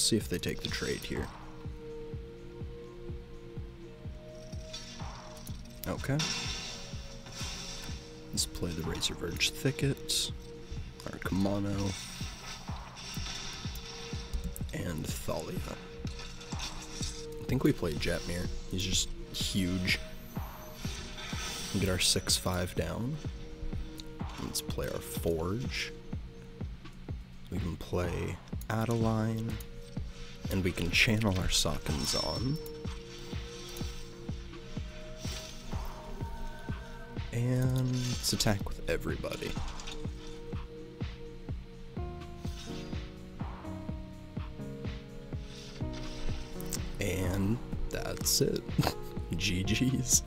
Let's see if they take the trade here. Okay. Let's play the Razorverge Thicket, our Kamano, and Thalia. I think we play Jetmir. He's just huge. We Get our 6-5 down. Let's play our Forge. We can play Adeline. And we can channel our Sokenzan. And let's attack with everybody. And that's it. GG's.